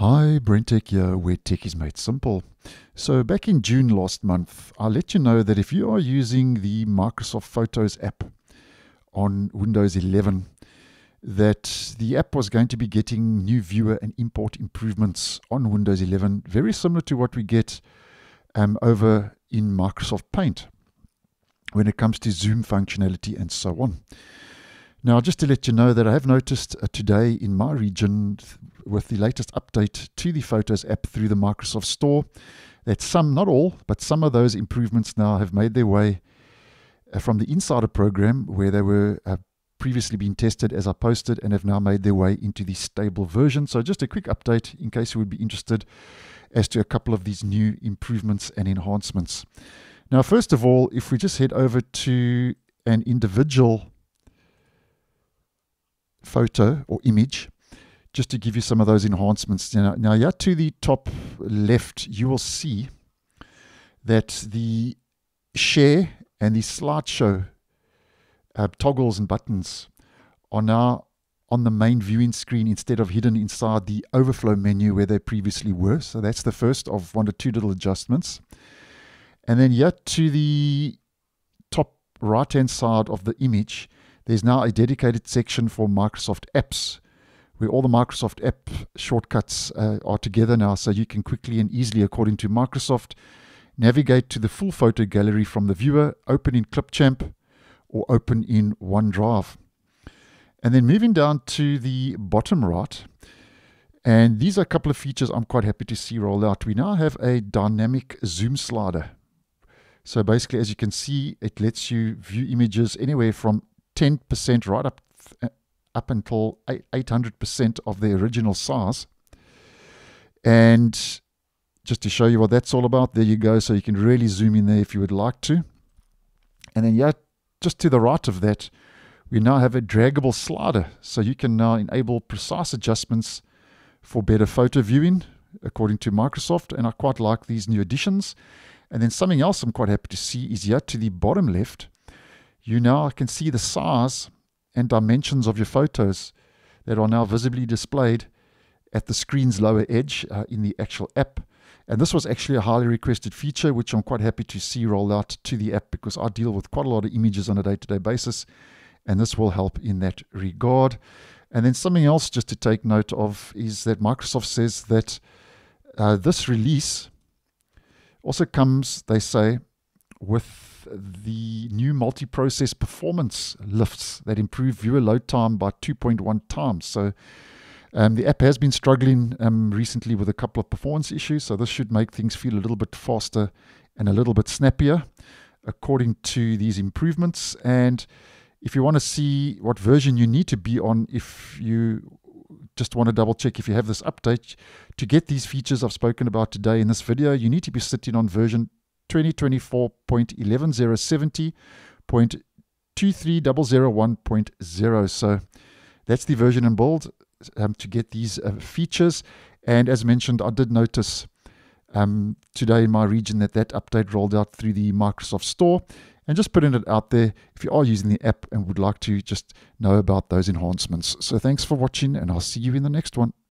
Hi, BrenTech here, where tech is made simple. So, back in June last month, I let you know that if you are using the Microsoft Photos app on Windows 11, that the app was going to be getting new viewer and import improvements on Windows 11, very similar to what we get um, over in Microsoft Paint when it comes to zoom functionality and so on. Now, just to let you know that I have noticed uh, today in my region with the latest update to the Photos app through the Microsoft Store that some, not all, but some of those improvements now have made their way uh, from the Insider program where they were uh, previously been tested as I posted and have now made their way into the stable version. So, just a quick update in case you would be interested as to a couple of these new improvements and enhancements. Now, first of all, if we just head over to an individual photo or image, just to give you some of those enhancements. Now, now to the top left, you will see that the share and the slideshow uh, toggles and buttons are now on the main viewing screen instead of hidden inside the overflow menu where they previously were. So that's the first of one or two little adjustments. And then yet to the top right hand side of the image, there's now a dedicated section for Microsoft apps where all the Microsoft app shortcuts uh, are together now so you can quickly and easily, according to Microsoft, navigate to the full photo gallery from the viewer, open in Clipchamp or open in OneDrive. And then moving down to the bottom right, and these are a couple of features I'm quite happy to see roll out. We now have a dynamic zoom slider. So basically, as you can see, it lets you view images anywhere from 10% right up up until 800% of the original size. And just to show you what that's all about, there you go. So you can really zoom in there if you would like to. And then, yeah, just to the right of that, we now have a draggable slider. So you can now enable precise adjustments for better photo viewing, according to Microsoft. And I quite like these new additions. And then something else I'm quite happy to see is here to the bottom left, you now can see the size and dimensions of your photos that are now visibly displayed at the screen's lower edge uh, in the actual app. And this was actually a highly requested feature, which I'm quite happy to see roll out to the app because I deal with quite a lot of images on a day to day basis. And this will help in that regard. And then something else just to take note of is that Microsoft says that uh, this release also comes, they say, with the new multi-process performance lifts that improve viewer load time by 2.1 times. So um, the app has been struggling um, recently with a couple of performance issues, so this should make things feel a little bit faster and a little bit snappier according to these improvements. And if you want to see what version you need to be on, if you just want to double check if you have this update, to get these features I've spoken about today in this video, you need to be sitting on version 2024.1170.23001.0. So that's the version in bold um, to get these uh, features. And as mentioned, I did notice um, today in my region that that update rolled out through the Microsoft Store. And just putting it out there if you are using the app and would like to just know about those enhancements. So thanks for watching, and I'll see you in the next one.